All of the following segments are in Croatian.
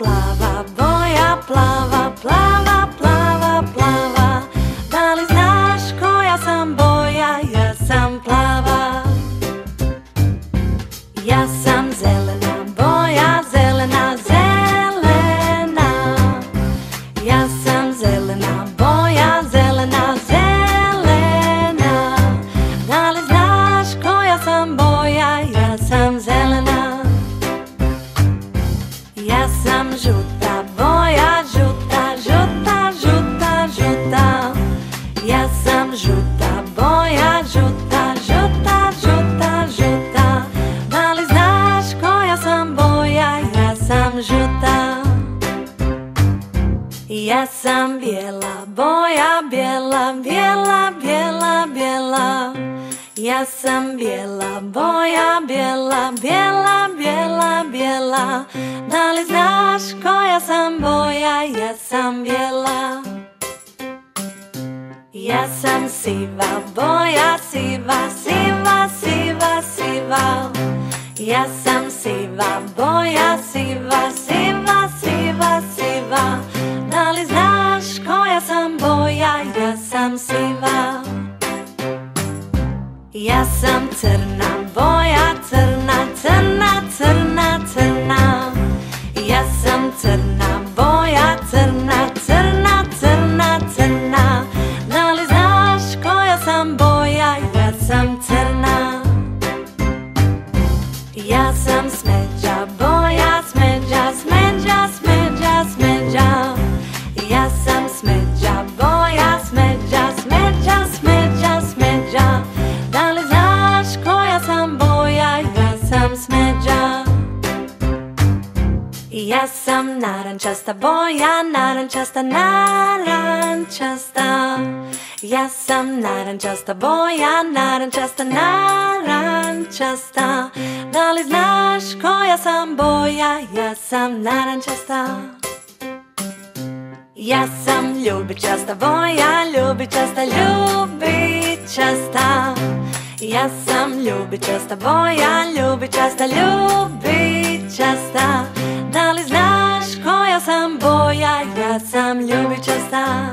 plava, boia plava. siva, boja siva, siva, siva, siva. Ja sam siva, boja siva, siva, siva, siva. Da li znaš koja sam boja? Ja sam siva. Ja sam crna, Yes, I'm not just a boy, I'm not just a not just a. Yes, I'm not just a boy, I'm not just a nylon chester. Dolly's Nash, call ya some boy, yes, I'm not just a. Yes, I'm Luby just a boy, I'm Luby just a Luby just a. Yes, I'm Luby just a boy, I'm Luby just a Luby just a. Da li znaš koja sam boja? Ja sam ljubičasta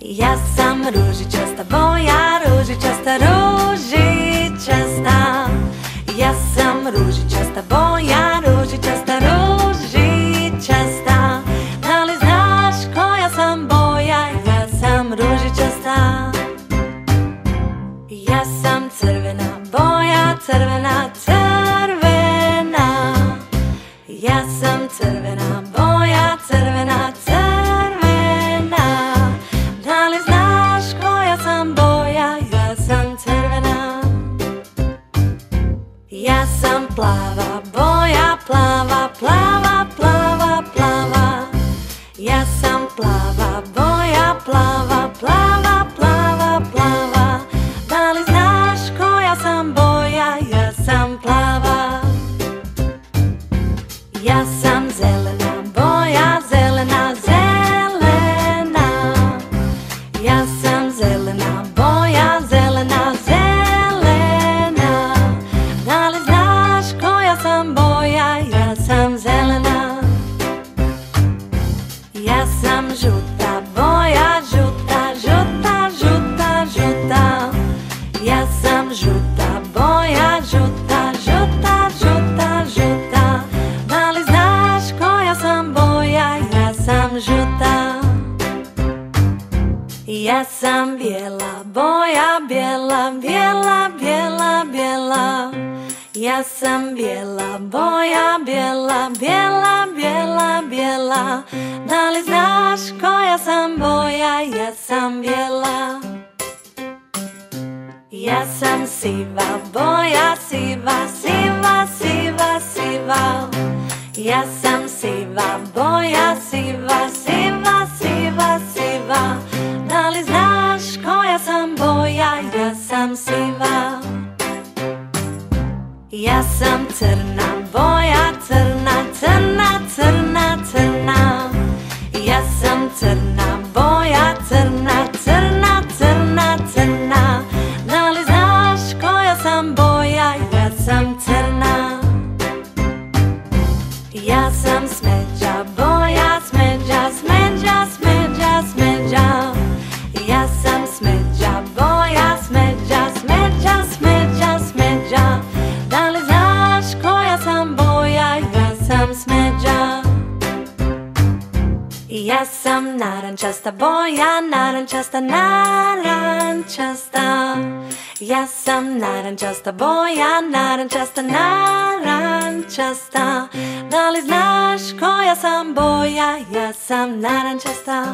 Ja sam ružičasta boja Ružičasta, ružičasta Ja sam ružičasta boja Ružičasta, ružičasta Ja sam plava boja, plava, plava Ja sam siva, boja siva, siva, siva, siva Da li znaš koja sam boja? Ja sam siva Ja sam crna narančasta, narančasta. Ja sam narančasta boja, narančasta, narančasta. Da li znaš koja sam boja, ja sam narančasta.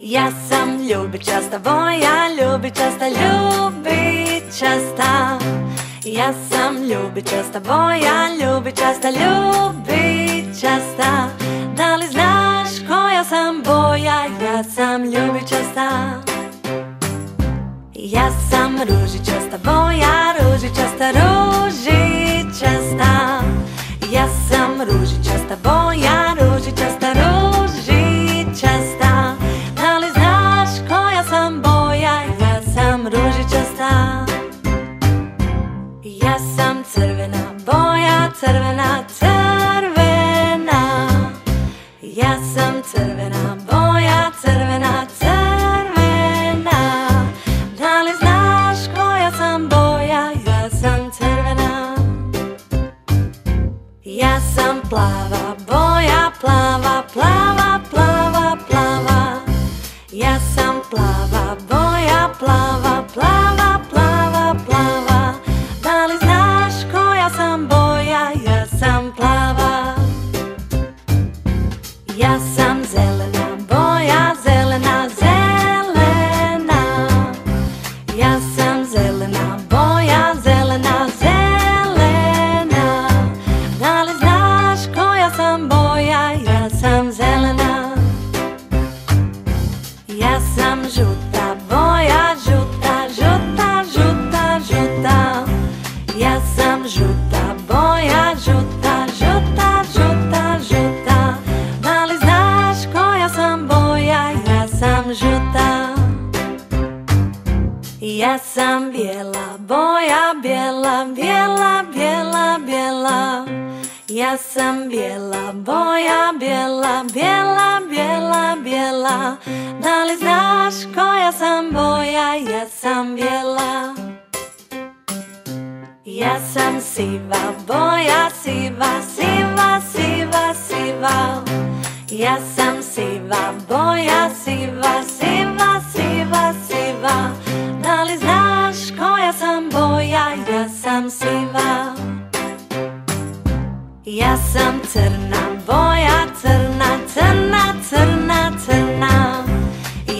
Ja sam ljubičasta boja, ljubičasta, ljubičasta. Ja sam ljubičasta boja, ljubičasta, ljubičasta Ja sam ružičasta boja, ružičasta, ružičasta. Ja sam ružičasta boja, Ja sam bijela boja, bijela, bijela, bijela, bijela. Da li znaš koja sam boja, ja sam bijela. Ja sam siva boja, siva, siva, siva, siva. Ja sam siva boja, siva, siva, Ja sam crna boja, crna, crna, crna, crna.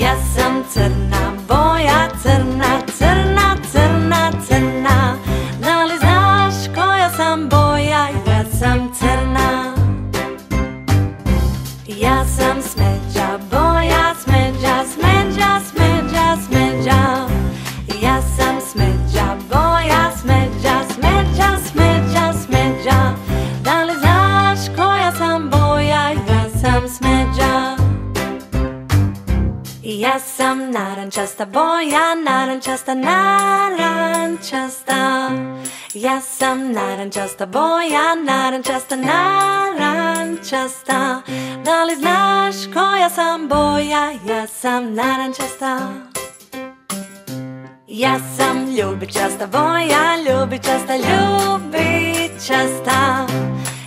Ja sam crna boja, crna, crna, crna, crna. Da li znaš koja sam boja, ja sam crna. Ja sam smeđa ja sam narančasta boja, narančasta, narančasta Ja sam narančasta boja, narančasta, narančasta Da li znaš koja sam boja, ja sam narančasta Ja sam ljubičasta boja, ljubičasta, ljubičasta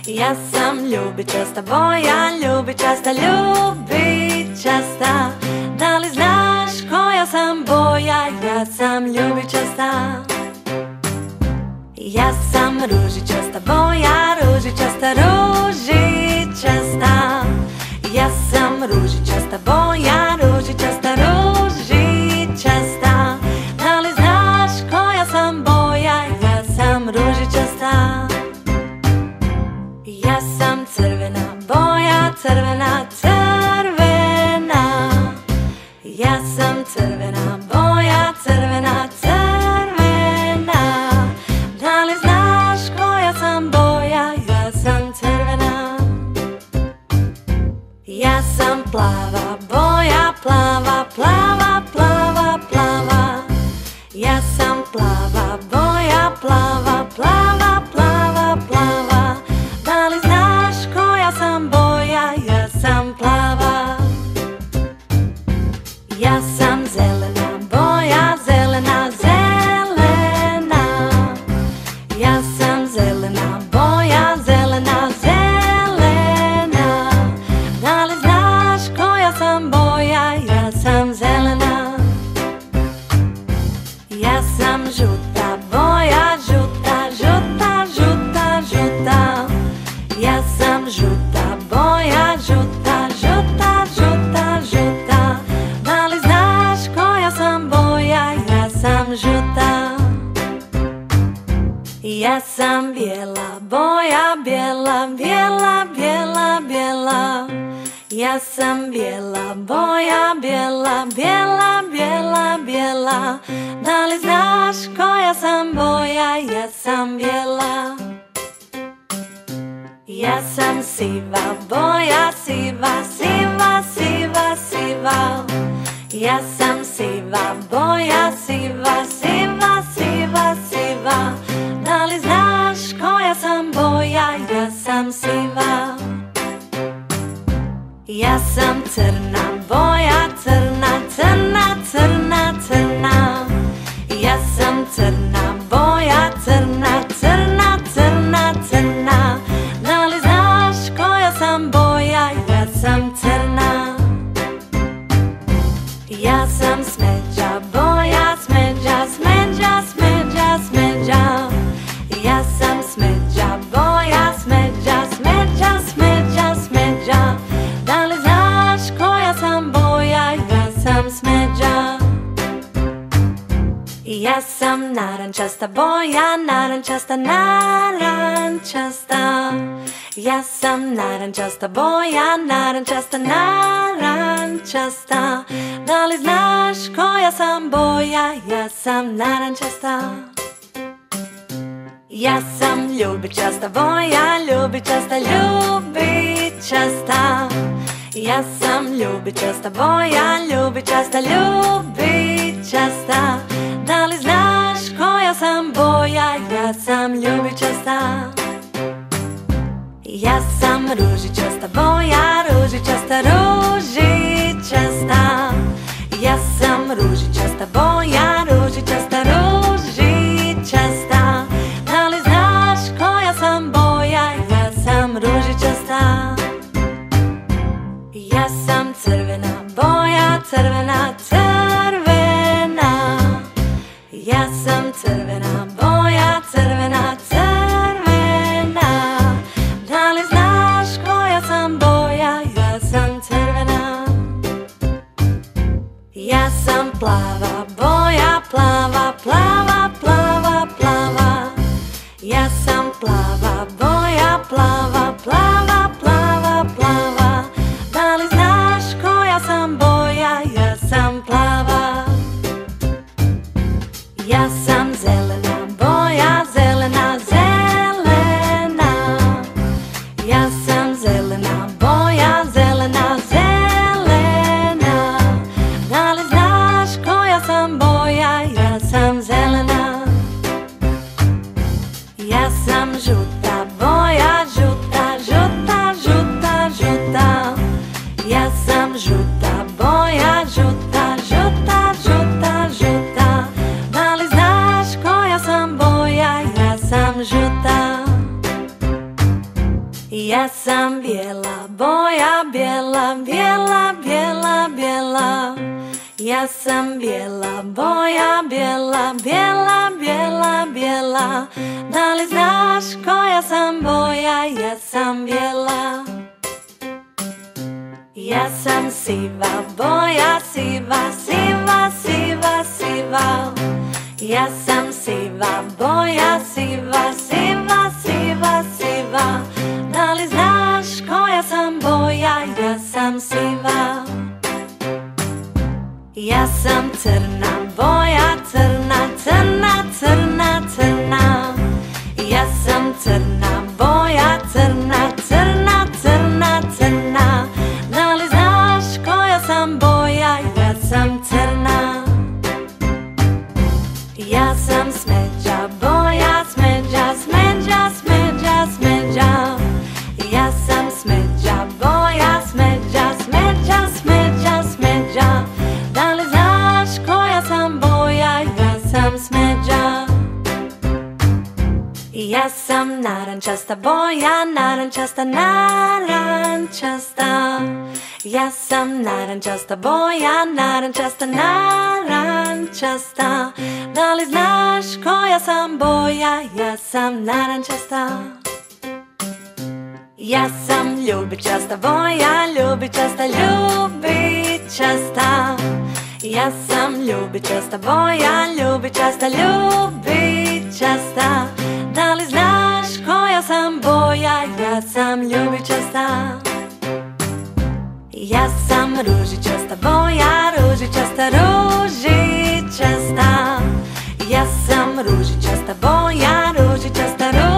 Ja sam ljubičasta boja, ljubičasta, ljubičasta Da li znaš koja sam boja, ja sam ljubičasta. Ja sam ružičasta boja, ružičasta, ružičasta. Ja sam ružičasta boja, ružičasta, ružičasta. Da li znaš koja sam boja, ja sam ružičasta? Ja sam crvena boja, crvena, And I'm. Ja sam bijela, boja bijela, bijela, bijela, bijela. Da li znaš koja sam boja, ja sam bijela. Ja sam siva, boja siva, siva, siva, siva. Ja sam siva, boja siva, siva, Ja sam crna, boja crna, crna, crna, crna. Ja sam crna, boja crna, narančasta boja, narančasta, narančasta Ja sam narančasta boja, narančasta, narančasta Da li znaš koja sam boja, ja sam narančasta Ja sam ljubičasta boja, ljubičasta, ljubičasta Ja sam ljubičasta boja, ljubičasta, ljubičasta Da li znaš koja sam boja, ja sam ljubičasta. Ja sam ružičasta boja, ružičasta, ružičasta. Ja sam ružičasta boja, ružičasta, ružičasta. Da li znaš koja sam boja, ja sam ružičasta? Ja sam crvena boja, crvena, crvena Ja sam zelena bijela, bijela, bijela, bijela. Ja sam bijela boja, bijela, bijela, bijela, bijela. Da li znaš koja sam boja, ja sam bijela. Ja sam siva boja, siva, siva, siva, siva. Ja sam siva boja, siva, siva, Ja sam crna boja, crna, crna, crna, crna narančasta boja, narančasta, narančasta Da li znaš koja sam boja, ja sam narančasta Ja sam ljubičasta boja, ljubičasta, ljubičasta. Ja sam ljubičasta boja, ljubičasta, ljubičasta. Da li znaš koja sam boja, ja sam ljubičasta Ja sam ružičasta boja, ružičasta, ružičasta. Ja sam ružičasta boja, ružičasta, ružičasta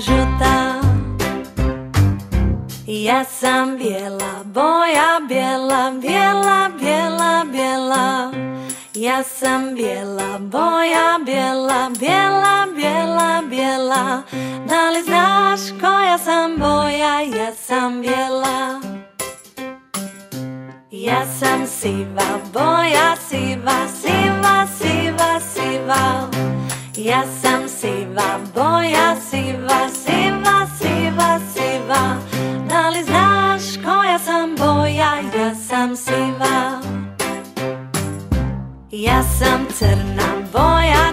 sam žuta. Ja sam bijela boja, bijela, bijela, bijela, bijela. Ja sam bijela boja, bijela, bijela, bijela, bijela. Da li znaš koja sam boja, ja sam bijela. Ja sam siva boja, siva, siva, siva, siva. Ja sam siva boja, siva, siva, siva, siva. Da li znaš koja sam boja, ja sam siva. Ja sam crna boja,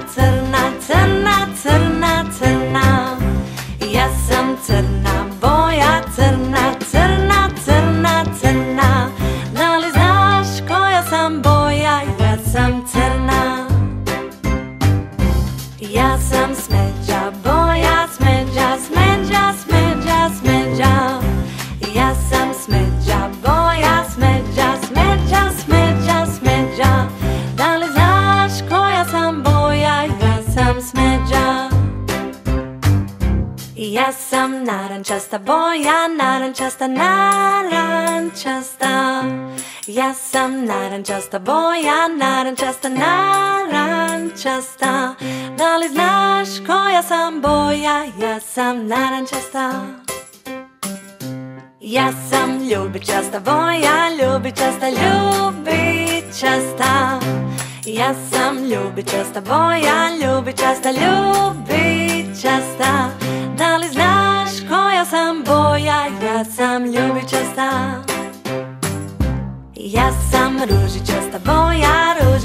ja sam narančasta boja, narančasta, narančasta Ja sam narančasta boja, narančasta, narančasta Da li znaš koja sam boja, ja sam narančasta Ja sam ljubičasta boja, ljubičasta, ljubičasta Ja sam ljubičasta boja, ljubičasta, ljubičasta Da li znaš koja sam boja, ja sam ljubičasta. Ja sam ružičasta boja, ružičasta,